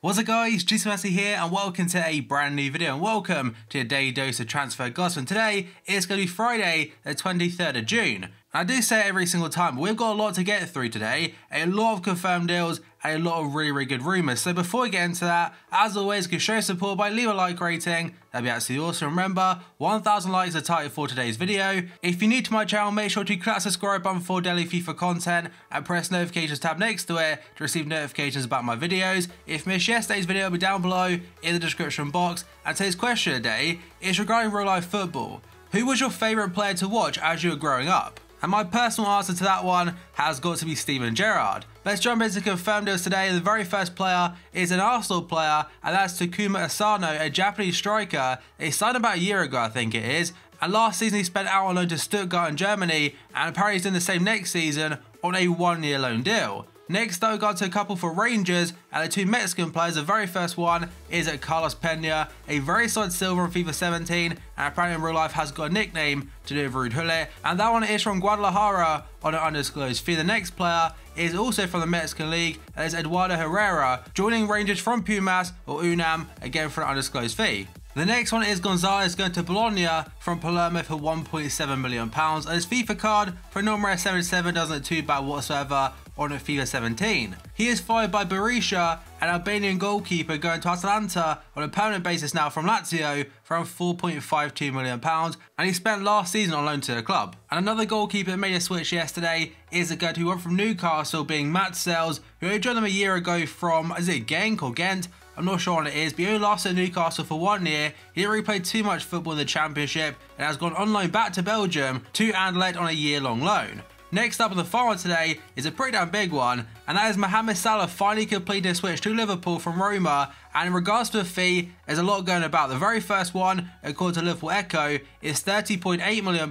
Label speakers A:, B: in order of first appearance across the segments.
A: What's up guys, Jason Massey here and welcome to a brand new video and welcome to a daily dose of transfer gossip. And today it's going to be Friday the 23rd of June. I do say every single time, but we've got a lot to get through today, a lot of confirmed deals a lot of really, really good rumours. So before we get into that, as always, you can show support by leave a like rating, that'd be absolutely awesome. Remember, 1000 likes are target for today's video. If you're new to my channel, make sure to click that subscribe button for daily FIFA content and press notifications tab next to it to receive notifications about my videos. If you missed yesterday's video, it'll be down below in the description box. And today's question today is regarding real life football. Who was your favourite player to watch as you were growing up? And my personal answer to that one has got to be Steven Gerrard. Let's jump into confirmed deals today. The very first player is an Arsenal player, and that's Takuma Asano, a Japanese striker. He signed about a year ago, I think it is. And last season he spent out on loan to Stuttgart in Germany, and apparently he's doing the same next season on a one-year loan deal. Next though, got to a couple for Rangers, and the two Mexican players, the very first one is Carlos Pena, a very solid silver in FIFA 17, and apparently in real life has got a nickname to do with Ruud Gullit, and that one is from Guadalajara on an undisclosed fee. The next player is also from the Mexican League, and is Eduardo Herrera, joining Rangers from Pumas or UNAM, again for an undisclosed fee. The next one is Gonzalez going to Bologna from Palermo for £1.7 million. And his FIFA card for number 77 doesn't look too bad whatsoever on a FIFA 17. He is fired by Berisha, an Albanian goalkeeper going to Atalanta on a permanent basis now from Lazio for around £4.52 million, and he spent last season on loan to the club. And another goalkeeper made a switch yesterday is a guy who went from Newcastle, being Matz Sels, who joined them a year ago from, is it Genk or Ghent? I'm not sure what it is, but he only lasted at Newcastle for one year. He didn't really play too much football in the Championship and has gone on loan back to Belgium to Anderlecht on a year-long loan. Next up on the final today is a pretty damn big one, and that is Mohamed Salah finally completed his switch to Liverpool from Roma. And in regards to the fee, there's a lot going about. The very first one, according to Liverpool Echo, is £30.8 million,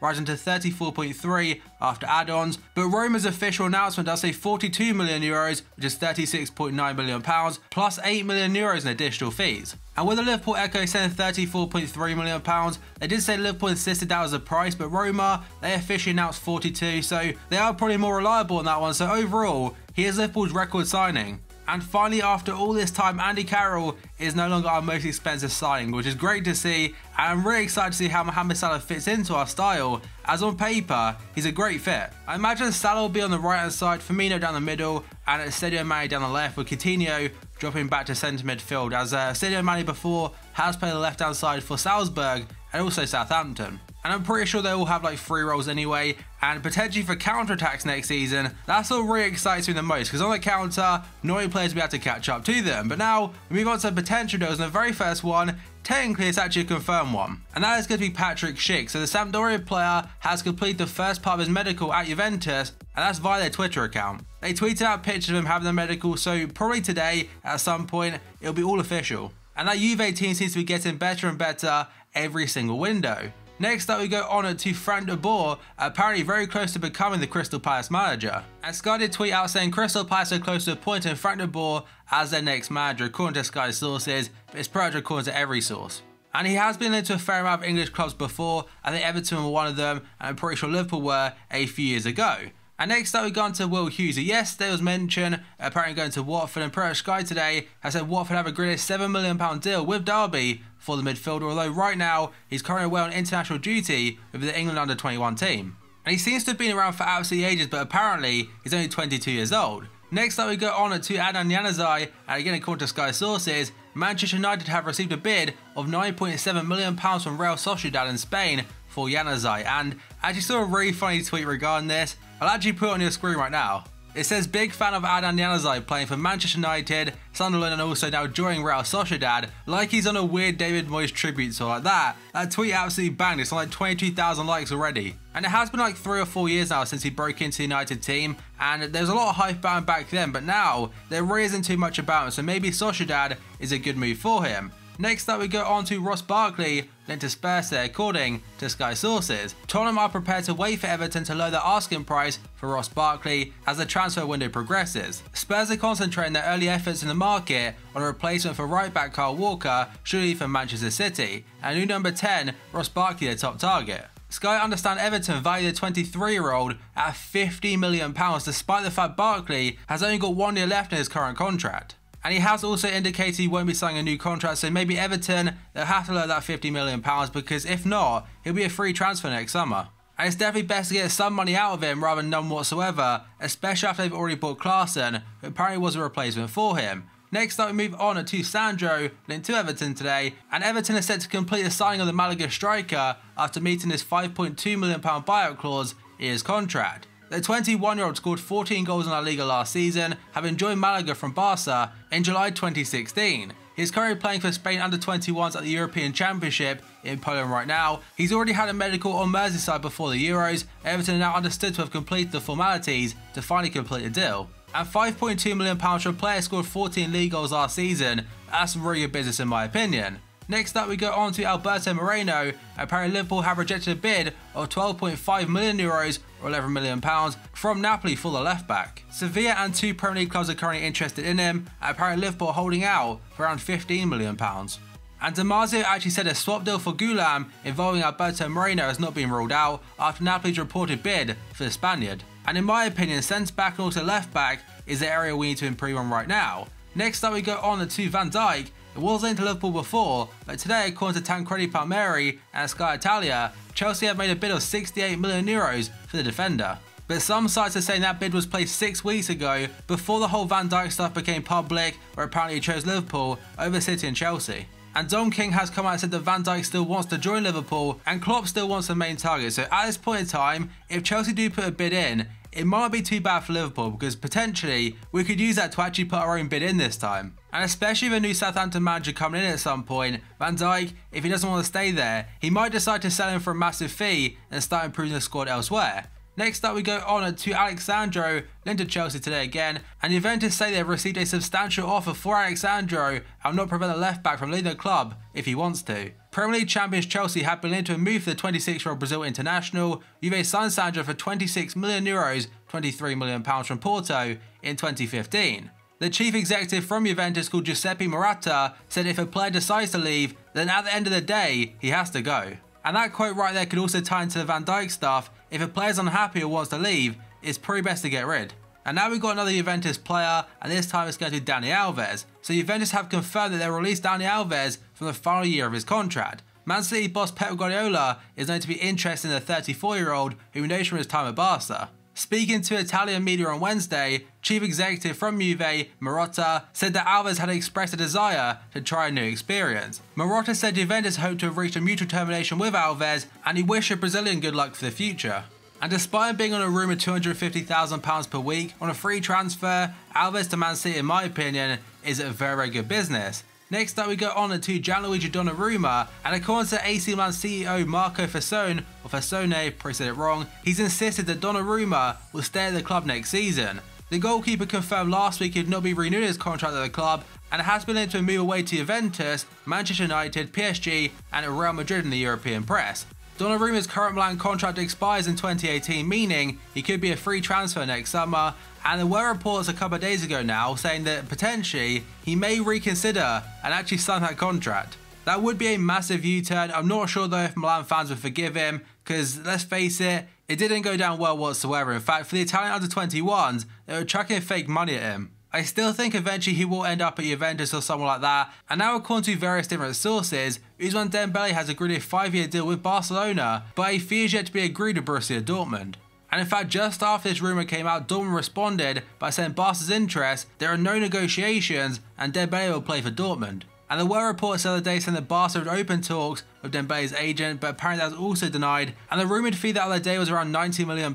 A: rising to 34.3 after add-ons. But Roma's official announcement does say 42 million euros, which is 36.9 million pounds, plus 8 million euros in additional fees. And with the Liverpool Echo saying 34.3 million pounds, they did say Liverpool insisted that was the price, but Roma, they officially announced 42, so they are probably more reliable on that one. So overall, he is Liverpool's record signing. And finally, after all this time, Andy Carroll is no longer our most expensive signing, which is great to see. And I'm really excited to see how Mohamed Salah fits into our style, as on paper, he's a great fit. I imagine Salah will be on the right hand side, Firmino down the middle, and Sadio Mane down the left, with Coutinho dropping back to centre midfield, as uh, Sadio Mane before has played the left hand side for Salzburg and also Southampton. And I'm pretty sure they all have like three roles anyway, and potentially for counter-attacks next season, that's what really excites me the most, because on the counter, no players will be able to catch up to them. But now, we move on to potential deals, and the very first one, technically it's actually a confirmed one. And that is going to be Patrick Schick. So the Sampdoria player has completed the first part of his medical at Juventus, and that's via their Twitter account. They tweeted out pictures of him having the medical, so probably today, at some point, it'll be all official. And that Juve team seems to be getting better and better every single window. Next up we go on to Frank de Boer, apparently very close to becoming the Crystal Palace manager. And Sky did tweet out saying Crystal Palace are close to appointing Frank de Boer as their next manager according to Sky sources, but it's pretty much according to every source. And he has been into a fair amount of English clubs before, I think Everton were one of them, and I'm pretty sure Liverpool were a few years ago. And next up, we've gone to Will Hughes. Yes, there was mention apparently going to Watford, and Pretty Sky today has said Watford have agreed a £7 million deal with Derby for the midfielder, although right now he's currently away on international duty with the England under 21 team. And he seems to have been around for absolutely ages, but apparently he's only 22 years old. Next up, we go on to Adnan Januzaj, and again, according to Sky sources, Manchester United have received a bid of £9.7 million from Real Sociedad in Spain for Januzaj. And I actually saw a really funny tweet regarding this. I'll actually put on your screen right now. It says big fan of Adnan Januzaj playing for Manchester United, Sunderland and also now joining Real Sociedad, like he's on a weird David Moyes tribute tour like that. That tweet absolutely banged, it's like 22,000 likes already. And it has been like three or four years now since he broke into the United team, and there's a lot of hype about him back then, but now there really isn't too much about him, so maybe Sociedad is a good move for him. Next up, we go on to Ross Barkley, then to Spurs there, according to Sky sources. Tottenham are prepared to wait for Everton to lower their asking price for Ross Barkley as the transfer window progresses. Spurs are concentrating their early efforts in the market on a replacement for right back Carl Walker, surely from Manchester City, and new number 10, Ross Barkley, their top target. Sky understand Everton value the 23 year old at £50 million despite the fact Barkley has only got one year left in his current contract. And he has also indicated he won't be signing a new contract, so maybe Everton, they'll have to lower that £50 million because if not, he'll be a free transfer next summer. And it's definitely best to get some money out of him rather than none whatsoever, especially after they've already bought Klaassen, who apparently was a replacement for him. Next up, we move on to Sandro, linked to Everton today, and Everton is set to complete the signing of the Malaga striker after meeting his £5.2 million buyout clause in his contract. The 21 year old scored 14 goals in La Liga last season, having joined Malaga from Barca in July 2016. He's currently playing for Spain under 21s at the European Championship in Poland right now. He's already had a medical on Merseyside before the Euros. Everton are now understood to have completed the formalities to finally complete the deal. And £5.2 million a player scored 14 league goals last season, that's really good business in my opinion. Next up, we go on to Alberto Moreno. Apparently, Liverpool have rejected a bid of 12.5 million euros or 11 million pounds from Napoli for the left back. Sevilla and two Premier League clubs are currently interested in him. Apparently, Liverpool holding out for around 15 million pounds. And Di Marzio actually said a swap deal for Ghoulam involving Alberto Moreno has not been ruled out after Napoli's reported bid for the Spaniard. And in my opinion, centre back and also left back is the area we need to improve on right now. Next up we go on to Van Dijk. It was linked to Liverpool before, but today according to Tancredi Palmieri and Sky Italia, Chelsea have made a bid of 68 million euros for the defender. But some sites are saying that bid was placed six weeks ago before the whole Van Dijk stuff became public, where apparently he chose Liverpool over City and Chelsea. And Don King has come out and said that Van Dijk still wants to join Liverpool and Klopp still wants the main target. So at this point in time, if Chelsea do put a bid in, it might be too bad for Liverpool because potentially we could use that to actually put our own bid in this time. And especially with a new Southampton manager coming in at some point, Van Dijk, if he doesn't want to stay there, he might decide to sell him for a massive fee and start improving the squad elsewhere. Next up, we go on to Alex Sandro, linked to Chelsea today again, and Juventus say they've received a substantial offer for Alex Sandro and not prevent the left back from leaving the club if he wants to. Premier League champions Chelsea have been linked to a move for the 26-year-old Brazil international. Juve signed Sandro for 26 million euros, 23 million pounds from Porto in 2015. The chief executive from Juventus called Giuseppe Marotta said if a player decides to leave, then at the end of the day, he has to go. And that quote right there could also tie into the Van Dijk stuff. If a player's unhappy or wants to leave, it's probably best to get rid. And now we've got another Juventus player, and this time it's going to be Dani Alves. So Juventus have confirmed that they'll release Dani Alves from the final year of his contract. Man City boss Pep Guardiola is known to be interested in the 34-year-old who we know from his time at Barca. Speaking to Italian media on Wednesday, chief executive from Juve, Marotta, said that Alves had expressed a desire to try a new experience. Marotta said Juventus hoped to have reached a mutual termination with Alves and he wished the Brazilian good luck for the future. And despite being on a rumour £250,000 per week on a free transfer, Alves to Man City, in my opinion, is a very good business. Next up we go on to Gianluigi Donnarumma, and according to AC Milan CEO Marco Fassone, or Fassone, probably said it wrong, he's insisted that Donnarumma will stay at the club next season. The goalkeeper confirmed last week he'd not be renewed his contract at the club, and has been able to move away to Juventus, Manchester United, PSG, and Real Madrid in the European press. Donnarumma's current Milan contract expires in 2018, meaning he could be a free transfer next summer. And there were reports a couple of days ago now saying that potentially he may reconsider and actually sign that contract. That would be a massive U-turn. I'm not sure though if Milan fans would forgive him because let's face it, it didn't go down well whatsoever. In fact, for the Italian under 21s, they were chucking fake money at him. I still think eventually he will end up at Juventus or somewhere like that. And now according to various different sources, Ousmane Dembele has agreed a 5-year deal with Barcelona, but a fee is yet to be agreed with Borussia Dortmund. And in fact, just after this rumour came out, Dortmund responded by saying Barca's interest, there are no negotiations, and Dembele will play for Dortmund. And there were reports the other day saying that Barca would open talks with Dembele's agent, but apparently that was also denied. And the rumoured fee the other day was around £90 million,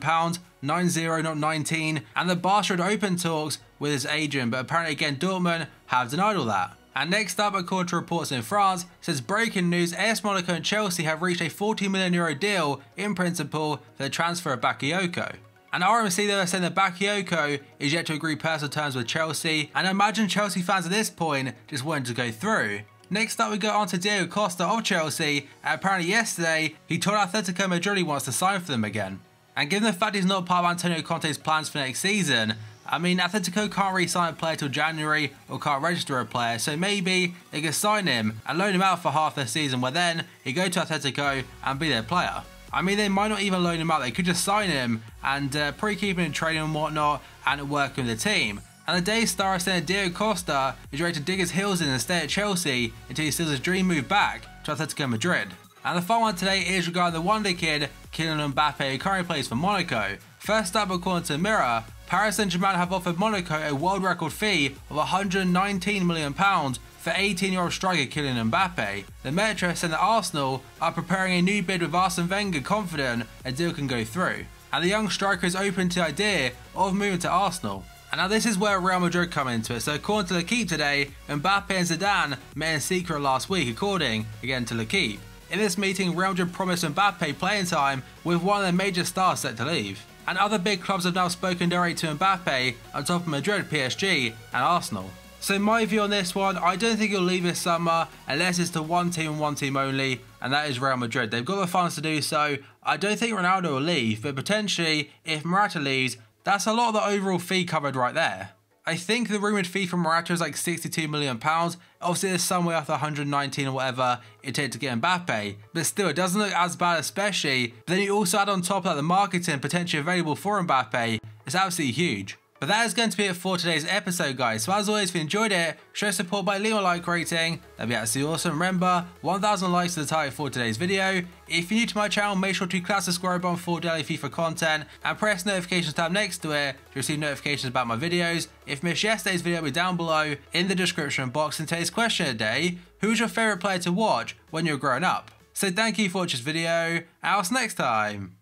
A: 9-0, not 19. And the Barca had open talks with his agent, but apparently again Dortmund have denied all that. And next up, according to reports in France, says breaking news, AS Monaco and Chelsea have reached a 40 million euro deal in principle for the transfer of Bakayoko. And RMC though are saying that Bakayoko is yet to agree personal terms with Chelsea, and I imagine Chelsea fans at this point just wanted to go through. Next up we go on to Diego Costa of Chelsea, and apparently yesterday he told Atletico Madrid he wants to sign for them again. And given the fact he's not part of Antonio Conte's plans for next season, I mean, Atletico can't re-sign a player till January or can't register a player, so maybe they can sign him and loan him out for half the season where then he'd go to Atletico and be their player. I mean, they might not even loan him out, they could just sign him and uh, probably keep him in training and whatnot and work with the team. And the day star center Diego Costa is ready to dig his heels in and stay at Chelsea until he steals his dream move back to Atletico Madrid. And the fun one today is regarding the Wonder Kid, Kylian Mbappe, who currently plays for Monaco. First up, according to Mirror, Paris Saint-Germain have offered Monaco a world record fee of £119 million for 18-year-old striker Kylian Mbappe. The Metro said that Arsenal are preparing a new bid with Arsene Wenger confident a deal can go through. And the young striker is open to the idea of moving to Arsenal. And now this is where Real Madrid come into it. So according to L'Equipe today, Mbappe and Zidane met in secret last week, according again to L'Equipe. In this meeting, Real Madrid promised Mbappe playing time with one of their major stars set to leave. And other big clubs have now spoken directly to Mbappe on top of Madrid, PSG and Arsenal. So my view on this one, I don't think he'll leave this summer unless it's to one team and one team only, and that is Real Madrid. They've got the funds to do so. I don't think Ronaldo will leave, but potentially, if Morata leaves, that's a lot of the overall fee covered right there. I think the rumoured fee from Morata is like £62 million. Obviously, there's some way off the 119 or whatever it takes to get Mbappe, but still, it doesn't look as bad, especially. But then you also add on top that the marketing potentially available for Mbappe. It's absolutely huge. But that is going to be it for today's episode, guys. So as always, if you enjoyed it, show support by leaving a like rating. That'd be absolutely awesome. Remember, 1,000 likes to the target for today's video. If you're new to my channel, make sure to click the subscribe button for daily FIFA content and press notifications tab next to it to receive notifications about my videos. If you missed yesterday's video, be down below in the description box. And today's question of the day, who is your favourite player to watch when you're growing up? So thank you for watching this video, I'll see you next time.